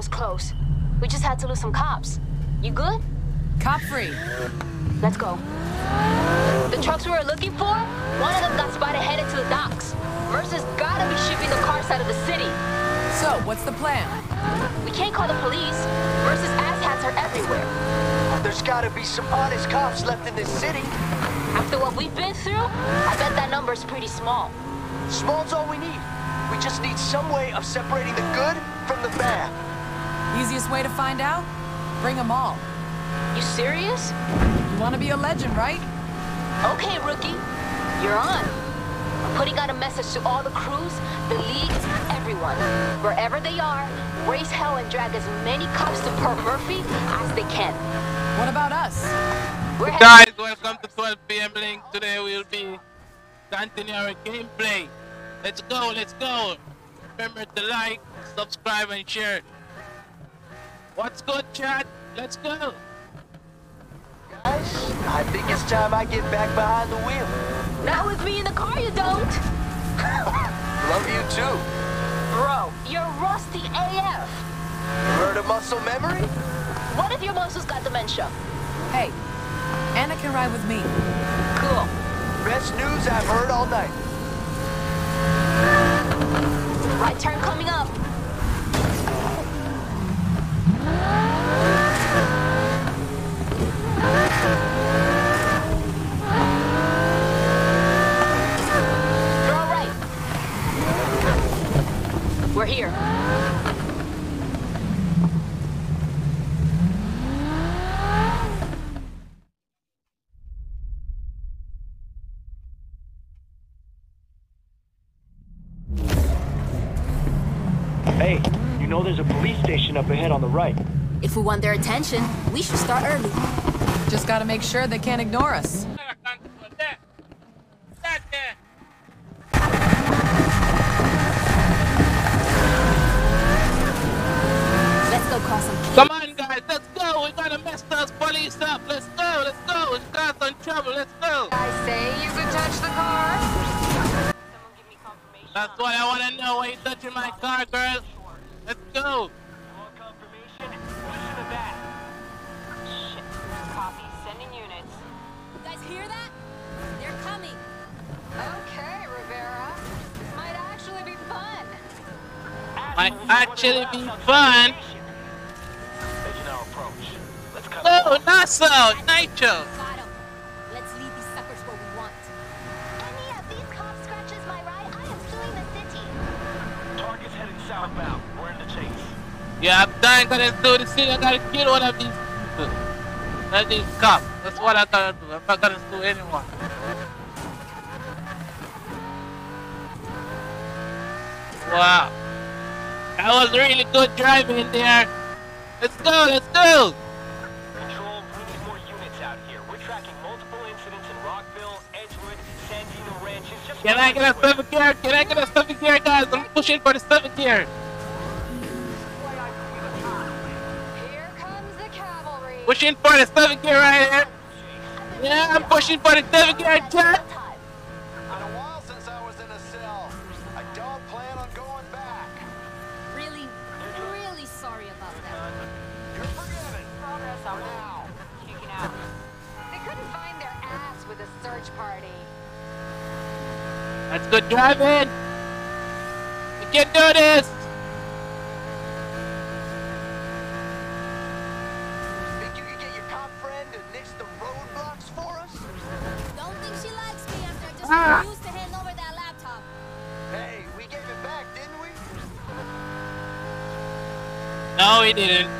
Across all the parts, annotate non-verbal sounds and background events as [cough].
was close. We just had to lose some cops. You good? Cop free. Let's go. The trucks we were looking for, one of them got spotted headed to the docks. Mercer's gotta be shipping the cars out of the city. So, what's the plan? We can't call the police. Mercer's asshats are everywhere. There's gotta be some honest cops left in this city. After what we've been through, I bet that number's pretty small. Small's all we need. We just need some way of separating the good from the bad. Easiest way to find out? Bring them all. You serious? You want to be a legend, right? Okay, rookie. You're on. I'm putting out a message to all the crews, the leagues, everyone. Wherever they are, raise hell and drag as many cops to Port Murphy as they can. What about us? We're Guys, welcome to 12 p.m. Link. Today we'll be continuing our gameplay. Let's go, let's go. Remember to like, subscribe, and share. What's good, chat? Let's go. Guys, I think it's time I get back behind the wheel. Not with me in the car, you don't. [laughs] Love you too. Bro, you're rusty AF. Heard of muscle memory? What if your muscles got dementia? Hey, Ana can ride with me. Cool. Best news I've heard all night. Right turn coming up. You're all right. We're here. Hey, you know there's a police station up ahead on the right. If we want their attention, we should start early. Just gotta make sure they can't ignore us. Go. We're gonna mess those police up. Let's go, let's go. We've got some trouble. Let's go. I say you could touch the car. Someone give me confirmation. That's what I want to know. Why you touching my car, girl? Let's go. Want confirmation? be to Oh, Nassau, Nitro. Got 'em. Let's leave these suckers where we want. Any of these cop scratches my ride, I am suing the city. Target's heading southbound. We're in the chase. Yeah, I'm dying gonna do the city. I gotta kill one of these people. One of these cops. That's what I gotta do. I'm not gonna sue anyone. Wow. That was really good driving there. Let's go, let's go. Can I get a seven gear? Can I get a seven gear, guys? I'm pushing for the seven gear. Pushing for the seven gear right here. Yeah, I'm pushing for the seven gear, chat. Good driving. We can do this. Think you could get your cop friend to nix the roadblocks for us? Don't think she likes me after I just Ah. refused to hand over that laptop. Hey, we gave it back, didn't we? No, we didn't.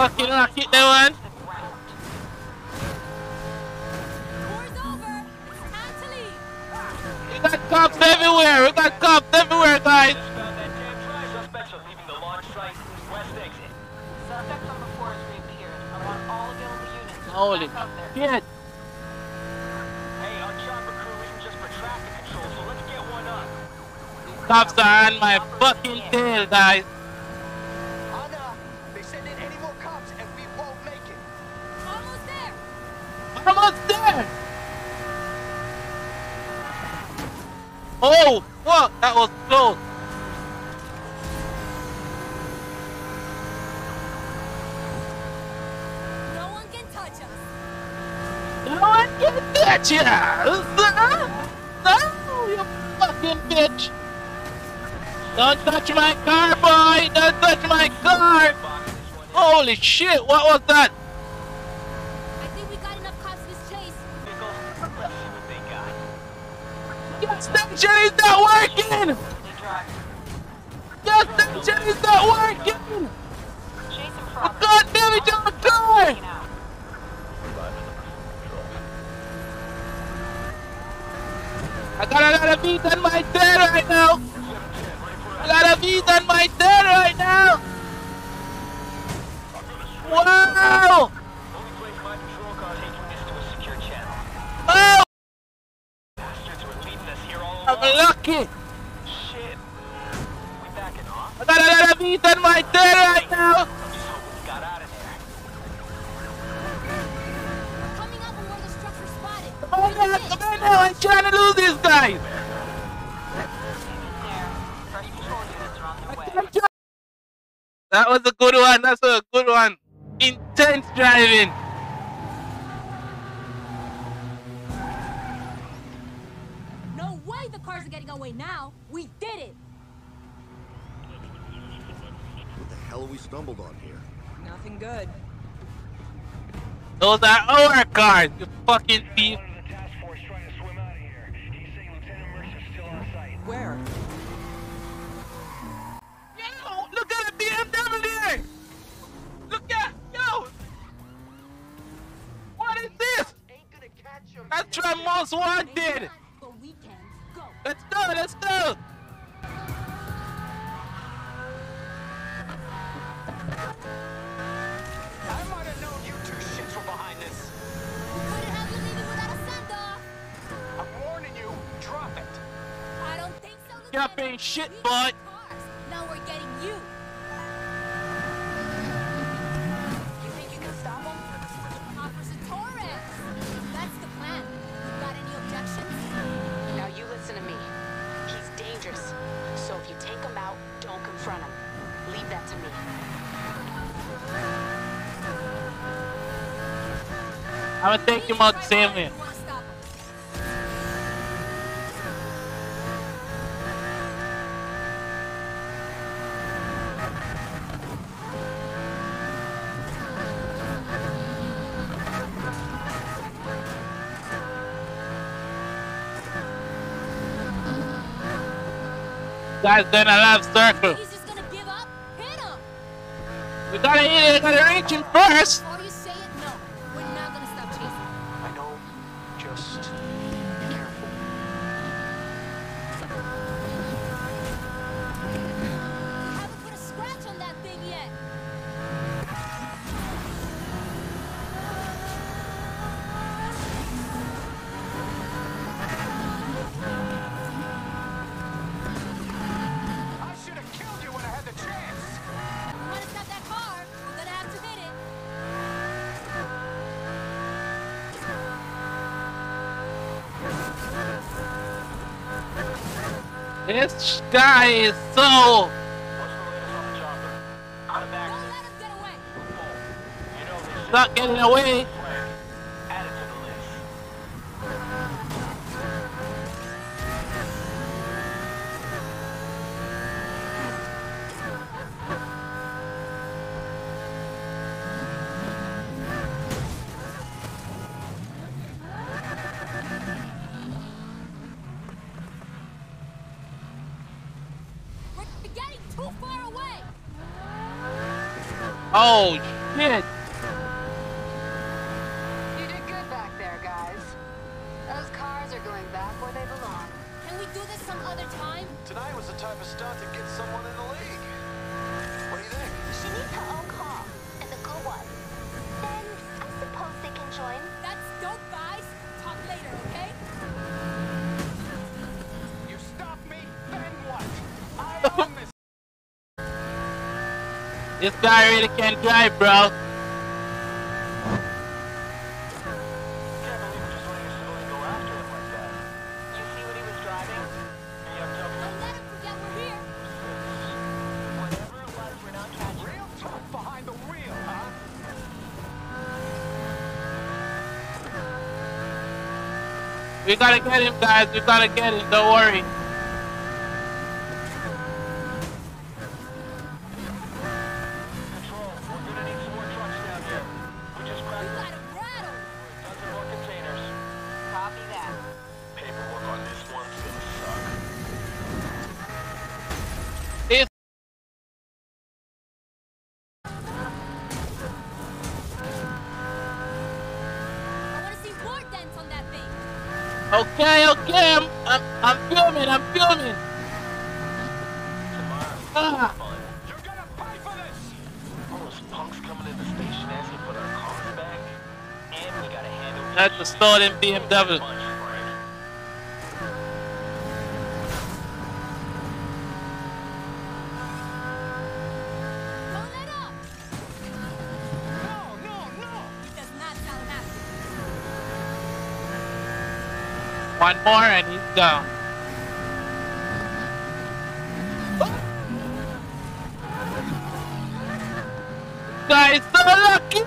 It's time to leave. We got cops everywhere. We got cops everywhere, guys. Just found that damn drive. Suspects are leaving the Almost there. Oh, fuck, that was close. No one can touch us. No one can touch us. No, you fucking bitch. Don't touch my car, boy. Don't touch my car. Box this one in. Holy shit, what was that? Is not working. Drive. Gas is not working. God damn it, car. Taken. I got a lot of heat on my tail right now. I got a heat on my tail right now. Wow. Lucky. Shit. We backing off? I got a lot of heat on my tail right now. I'm just hoping we got out of there. Coming up on where the structure spotted. Oh come on now, come on now. I'm trying to lose these guys. There. Fresh patrol units are on their way. I'm trying- That was a good one. That's a good one. Intense driving. Now. We did it. What the hell have we stumbled on here? Nothing good. Those are our cars, you fucking thief. the task force trying to swim out of here. He's saying Lieutenant Mercer's still on site. Where? Yo, look at the BMW! Look at, yo! What is this? Ain't gonna catch him. That's from Most Wanted! Let's go, let's go! I might have known you two shits were behind this. Couldn't have you leaving without a send off. I'm warning you, drop it. I don't think so. You're Lieutenant. being shit, We I'm gonna take him out the same way. Guys, then a love circle. He's just gonna give up? Hit him! We gotta hit it, we gotta reach him first! You know they said Not getting away. Oh shit! Tough behind the drive, bro. We gotta get him, guys. We gotta get him. Don't worry. Okay, okay. I'm, I'm, I'm filming. I'm filming. Tomorrow, Ah. You're gonna pay for this! All those punks coming in the station asking for their cars back. And we gotta handle That's a stolen BMW. One more and he's gone. Guys, so lucky.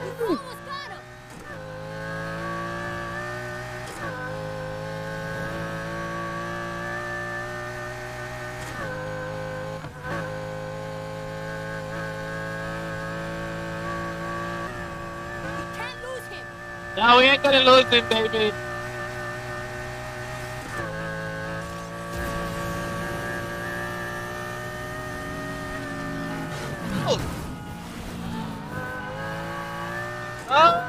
No, we ain't gonna lose him, baby. Oh.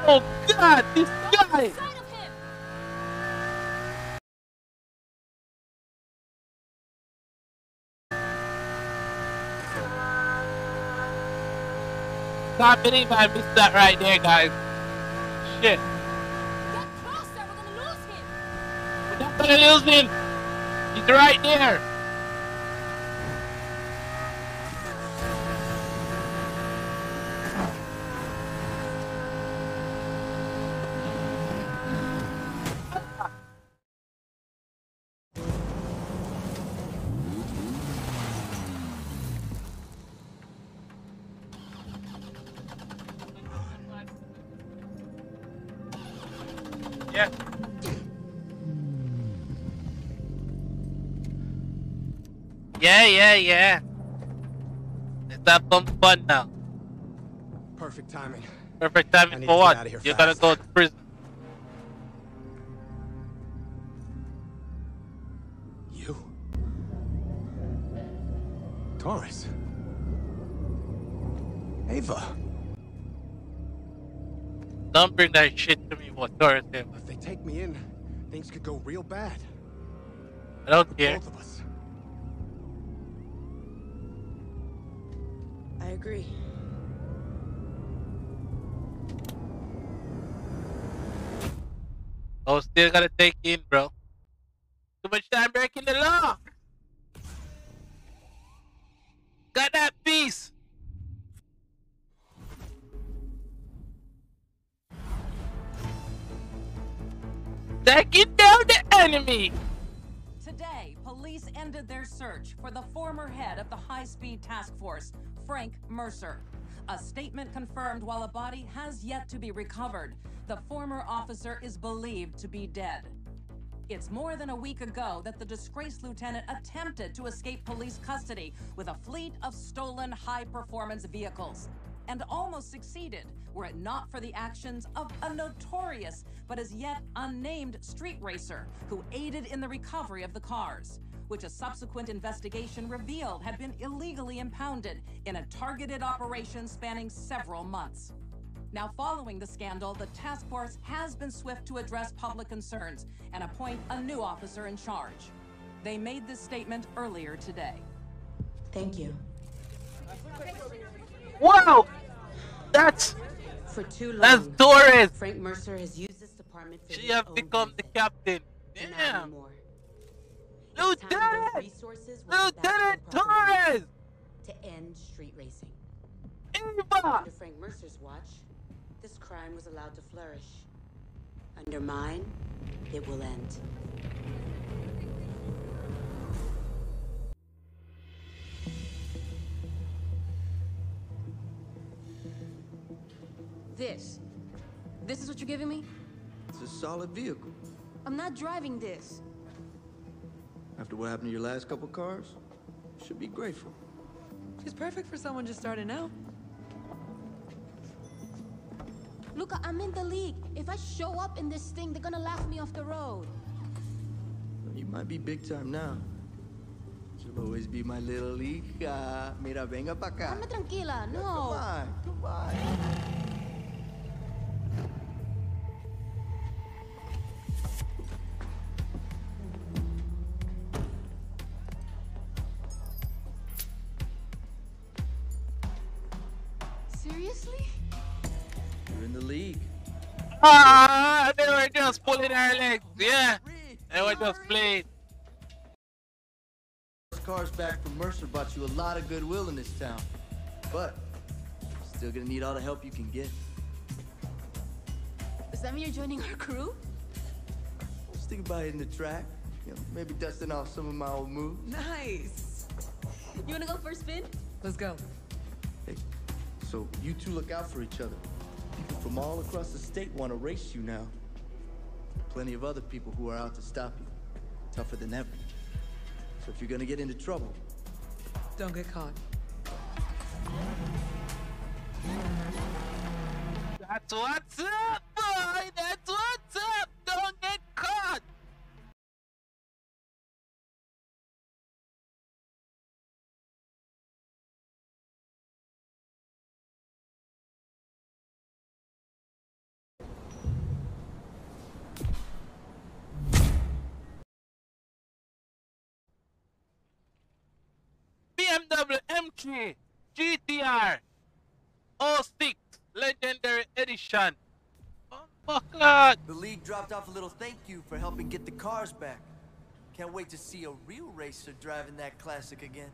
Oh God, this guy! Sight of him. Can't believe I missed that right there, guys. Shit, Get closer. We're gonna lose him. we're not gonna lose him. He's right there. Yeah, yeah, yeah. Let's have some fun now. Perfect timing. Perfect timing for what? You're gonna go to prison. You? Torres? Ava? Don't bring that shit to me, what Torres. If they take me in, things could go real bad. I don't For care. both of us. Agree. Oh, still gotta take in, bro. Too much time breaking the law. Got that piece. Taking down the enemy. Today, police ended their search for the former head of the high speed task force, Frank Mercer. A statement confirmed while a body has yet to be recovered. The former officer is believed to be dead. It's more than a week ago that the disgraced lieutenant attempted to escape police custody with a fleet of stolen high performance vehicles and almost succeeded were it not for the actions of a notorious but as yet unnamed street racer who aided in the recovery of the cars. Which a subsequent investigation revealed had been illegally impounded in a targeted operation spanning several months. Now, following the scandal, the task force has been swift to address public concerns and appoint a new officer in charge. They made this statement earlier today. Thank you. Wow! That's For too long, that's Doris. Frank Mercer has used this department for She has become the captain. Not Damn. Lieutenant! resources to Lieutenant Torres! To end street racing. Eva! Under Frank Mercer's watch, this crime was allowed to flourish. Under mine, it will end. This. This is what you're giving me? It's a solid vehicle. I'm not driving this. After what happened to your last couple cars, you should be grateful. She's perfect for someone just starting out. Luca, I'm in the league. If I show up in this thing, they're gonna laugh me off the road. You might be big time now. You'll always be my little hija. Mira, venga pa' acá. Dame tranquila, no. Come on, come on. Legs. Yeah, they were just playing. Those cars back from Mercer bought you a lot of goodwill in this town. But, still gonna need all the help you can get. Does that mean you're joining our crew? Just think about hitting the track. You know, maybe dusting off some of my old moves. Nice. You wanna go for a spin? Let's go. Hey, so you two look out for each other. People from all across the state want to race you now. Plenty of other people who are out to stop you. Tougher than ever. So if you're gonna get into trouble, Don't get caught. That's what's up, BMW M3 GTR 06 Legendary Edition. Oh my god. the league dropped off a little thank you for helping get the cars back. Can't wait to see a real racer driving that classic again.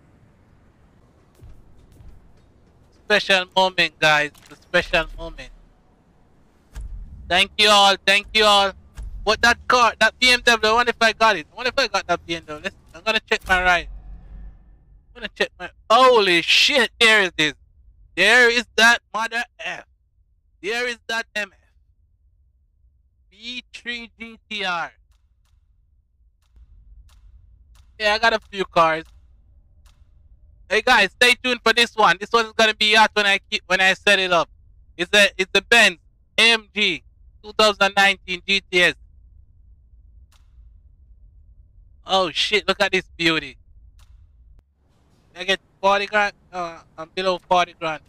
Special moment, guys. A special moment. Thank you all. Thank you all. What that car, that BMW, I wonder if I got it. I wonder if I got that BMW. Let's, I'm gonna check my ride. Gonna check my. Holy shit! There is. There is that mother F. There is that MF. M3 GTR. Yeah, I got a few cars. Hey guys, stay tuned for this one. This one is gonna be out when I keep when I set it up. It's a it's the Benz MG 2019 GTS. Oh shit! Look at this beauty. I get 40 grand. Uh, I'm below 40 grand.